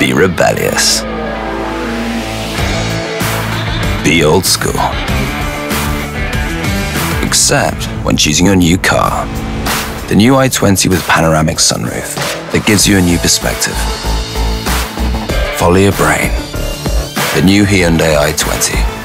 Be rebellious. Be old school. Except when choosing your new car. The new i20 with panoramic sunroof that gives you a new perspective. Follow your brain. The new Hyundai i20.